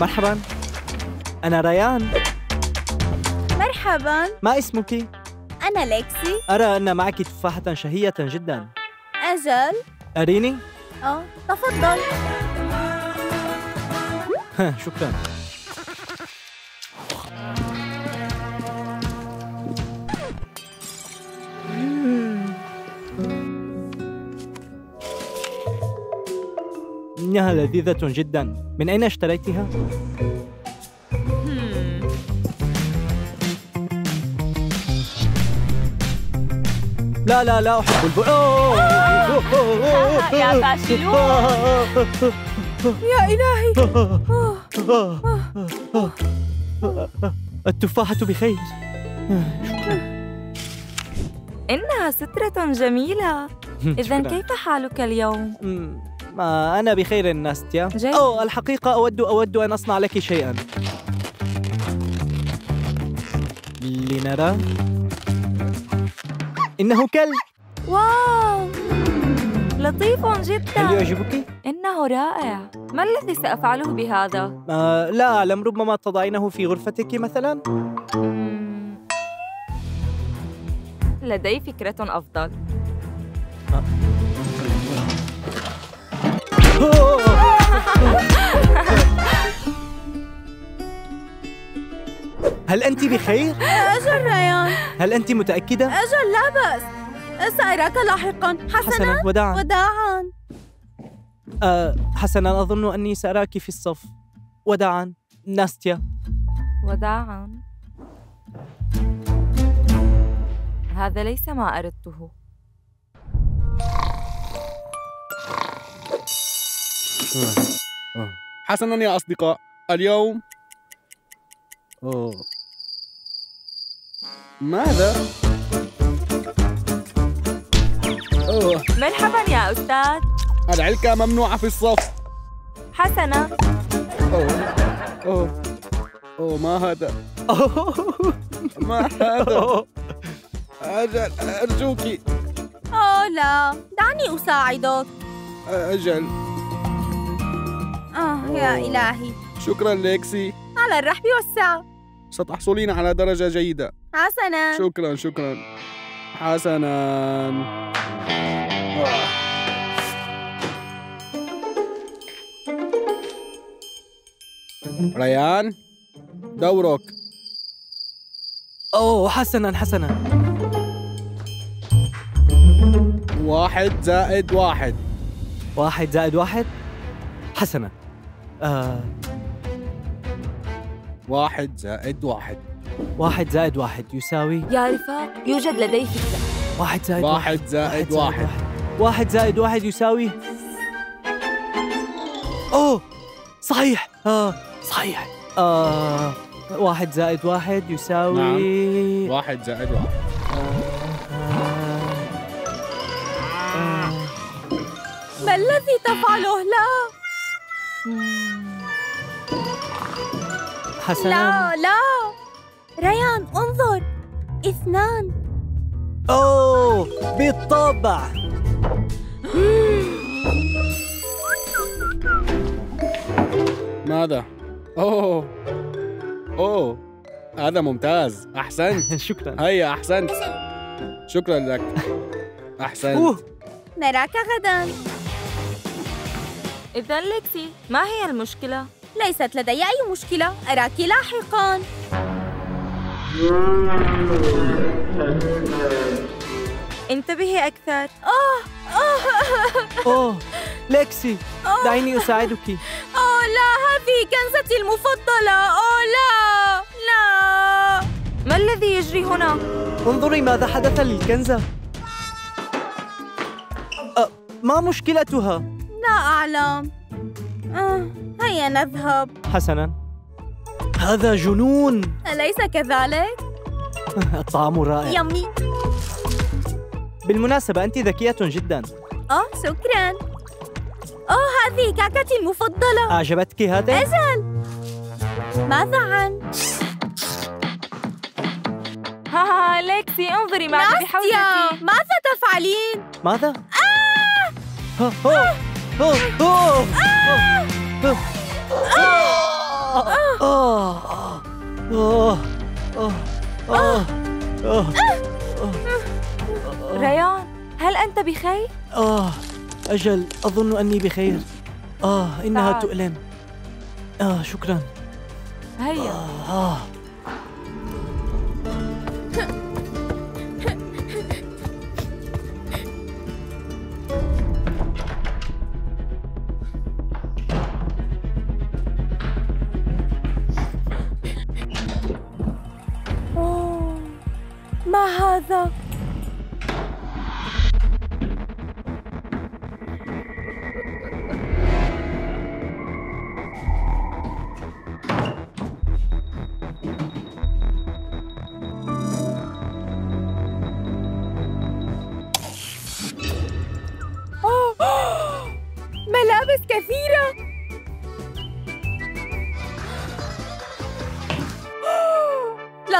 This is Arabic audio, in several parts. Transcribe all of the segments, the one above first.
مرحبا. أنا ريان. مرحبا. ما اسمك؟ أنا ليكسي. أرى أن معك تفاحة شهية جدا. أجل. أريني؟ أه تفضل. شكرا. إنها لذيذة جدا من أين اشتريتها؟ لا لا لا أحب الب... أوه! يا فاشلون. يا إلهي التفاحة بخير إنها سترة جميلة إذا. كيف حالك اليوم؟ ما أنا بخير ناستيا. جيد. أو الحقيقة أود أود أن أصنع لك شيئا. لنرى. إنه كلب واو! لطيف هل جدا يعجبك؟ إنه رائع. ما الذي سأفعله بهذا؟ آه لا أعلم. ربما تضعينه في غرفتك مثلا. لدي فكرة أفضل. هل أنت بخير؟ أجل ريان. هل أنت متأكدة؟ أجل لا بأس. سأراك لاحقا. حسنا؟ حسنا وداعا. وداعا. آه حسنا. أظن أني سأراك في الصف. وداعا. ناستيا. وداعا. هذا ليس ما أردته. حسنا يا أصدقاء اليوم أوه. ماذا؟ أوه. مرحبا يا أستاذ. العلكة ممنوعة في الصف. حسنا. أوه. أوه. أوه ما هذا؟ ما هذا؟ أجل أرجوك. أوه لا. دعني أساعدك. أجل. آه يا. إلهي. شكرا ليكسي. على الرحب والسعة. ستحصلين على درجة جيدة. حسنا. شكرا شكرا. حسنا. ريان دورك. أوه حسنا حسنا. واحد زائد واحد. واحد زائد واحد؟ حسنا. آه. واحد زائد واحد. واحد زائد واحد يساوي يا رفاق يوجد لدي فكرة واحد زائد واحد زائد واحد واحد. زائد واحد. يساوي أوه! صحيح. آه. صحيح. آه. واحد زائد واحد يساوي واحد زائد واحد. ما الذي تفعله؟ لا. حسنا. لا لا. ريان انظر. اثنان. أوه بالطبع. ماذا؟ أوه. أوه. هذا ممتاز. أحسنت. شكرا. هيا أحسنت. شكرا لك. أحسنت. أوه. نراك غدا. إذا ليكسي ما هي المشكلة؟ ليست لدي أي مشكلة أراك لاحقا. انتبهي أكثر. أوه ليكسي دعيني أساعدك. أوه لا هذه كنزتي المفضلة. أوه لا لا. ما الذي يجري هنا؟ انظري ماذا حدث للكنزة. أه ما مشكلتها؟ لا أعلم آه هيا نذهب حسنا هذا جنون أليس كذلك؟ الطعام رائع يمي بالمناسبة أنت ذكية جدا أوه شكرا أوه هذه كعكتي المفضلة أعجبتك هذا؟ أجل ماذا عن ها ها ليكسي انظري معي بحوزتي ماذا تفعلين؟ ماذا؟ آه! أوه! أوه! آه آه. آه آه آه آه ريان هل أنت بخير؟ آه أجل أظن أني بخير. آه إنها تعال. تؤلم. آه شكرا. هيا. آه. ما هذا؟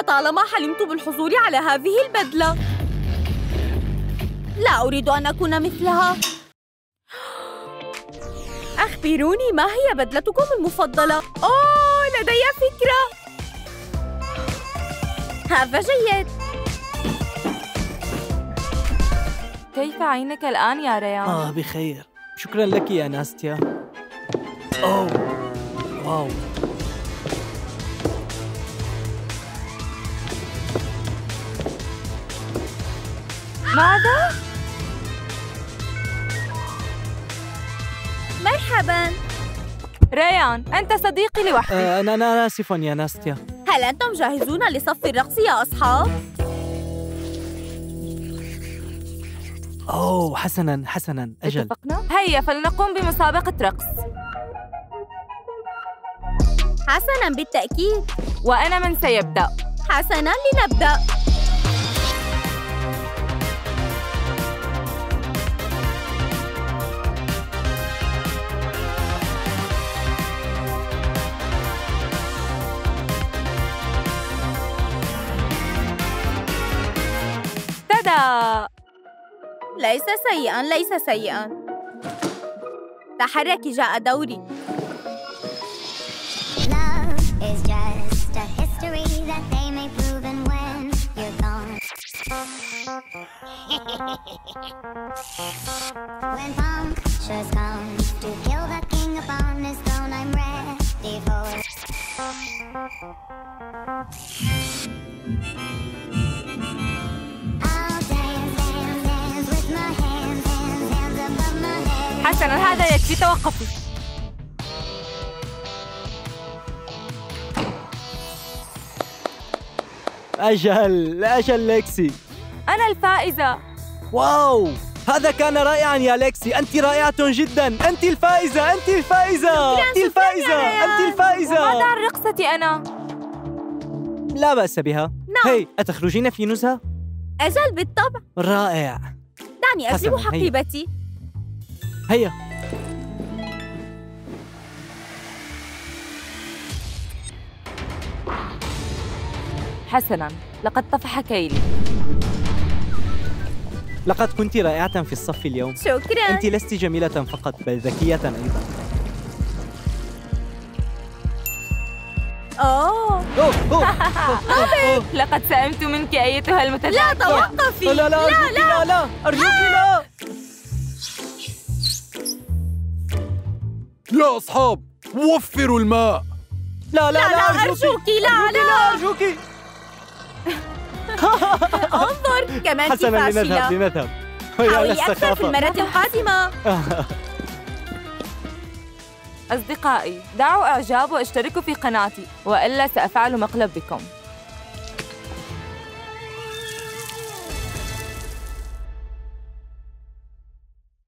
لطالما حلمت بالحصول على هذه البدلة. لا أريد أن أكون مثلها. أخبروني ما هي بدلتكم المفضلة؟ أوه لدي فكرة. هذا جيد. كيف عينك الآن يا ريان؟ آه بخير. شكرا لك يا ناستيا. أوه واو. ماذا؟ مرحبا. ريان أنت صديقي لوحدي آه أنا أنا آسف يا ناستيا. هل أنتم جاهزون لصف الرقص يا أصحاب؟ أوه حسنا حسنا. أجل. اتفقنا؟ هيا فلنقوم بمسابقة رقص. حسنا بالتأكيد. وأنا من سيبدأ. حسنا لنبدأ. تدا ليس سيئا ليس سيئا تحركي جاء دوري when punctures come to kill the king upon his throne, I'm ready for. I'll حسنا هذا يكفي. توقفي. أجل أجل ليكسي. أنا الفائزة. واو هذا كان رائعا يا ليكسي. أنت رائعة جدا. أنت الفائزة أنت الفائزة. أنت الفائزة أنت ماذا الفائزة عن رقصتي أنا؟ لا بأس بها. نعم. هي أتخرجين في نزهة؟ أجل بالطبع. رائع. دعني أجلب حسناً، هيا. هيا. حسنا لقد طفح كيلي لقد كنت رائعة في الصف اليوم. شكرا. أنت لست جميلة فقط بل ذكية أيضا. أوه. لقد سئمت منك أيتها لا المتجاوزة توقفي لا لا لا لا أرجوك لا. يا أصحاب وفروا الماء. لا لا لا لا أرجوك أرجوك لا لا. أرجوك انظر كمان حسنا لنذهب لنذهب. حاولي أكثر في المرة القادمة. أصدقائي دعوا إعجاب واشتركوا في قناتي وإلا سأفعل مقلب بكم.